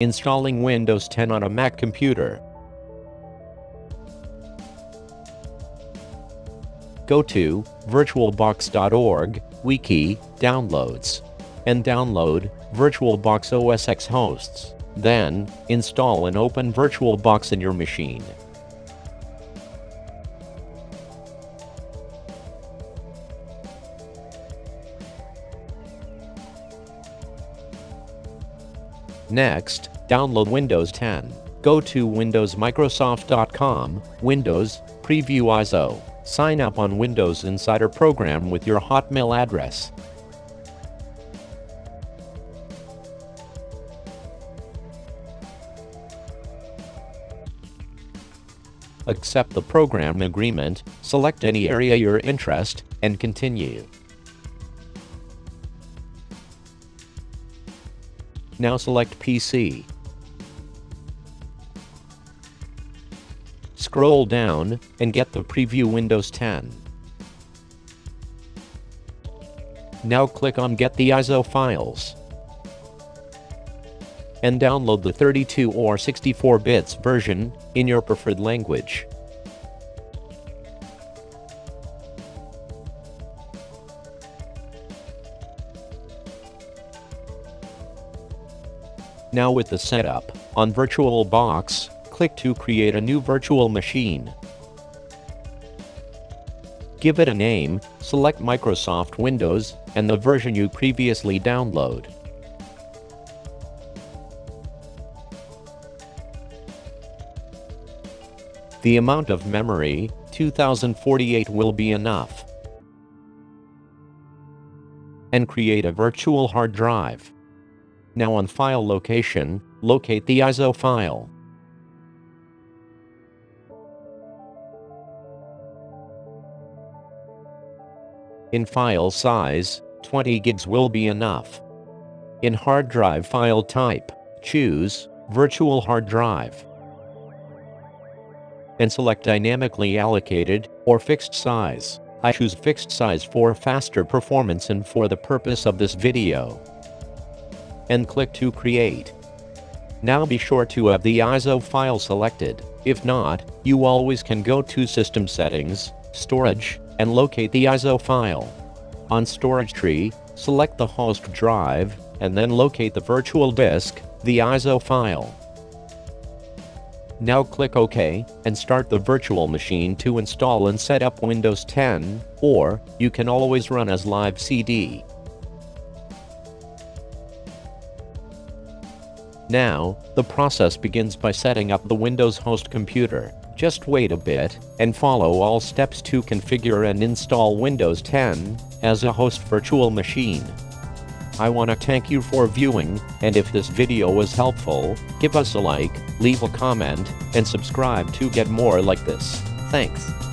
Installing Windows 10 on a Mac computer. Go to virtualbox.org, wiki, downloads, and download VirtualBox OS X hosts. Then, install and open VirtualBox in your machine. Next, download Windows 10. Go to windowsmicrosoft.com, Windows, Preview ISO. Sign up on Windows Insider program with your Hotmail address. Accept the program agreement, select any area your interest, and continue. Now select PC. Scroll down and get the preview Windows 10. Now click on Get the ISO files and download the 32 or 64 bits version in your preferred language. Now with the setup, on VirtualBox, click to create a new virtual machine. Give it a name, select Microsoft Windows, and the version you previously download. The amount of memory, 2048 will be enough. And create a virtual hard drive. Now on file location, locate the ISO file. In file size, 20 gigs will be enough. In hard drive file type, choose Virtual Hard Drive and select Dynamically Allocated or Fixed Size. I choose Fixed Size for faster performance and for the purpose of this video. And click to Create. Now be sure to have the ISO file selected. If not, you always can go to System Settings, Storage, and locate the ISO file. On Storage Tree, select the host drive, and then locate the virtual disk, the ISO file. Now click OK and start the virtual machine to install and set up Windows 10, or you can always run as live CD. Now, the process begins by setting up the Windows host computer. Just wait a bit and follow all steps to configure and install Windows 10 as a host virtual machine. I want to thank you for viewing, and if this video was helpful, give us a like, leave a comment, and subscribe to get more like this. Thanks.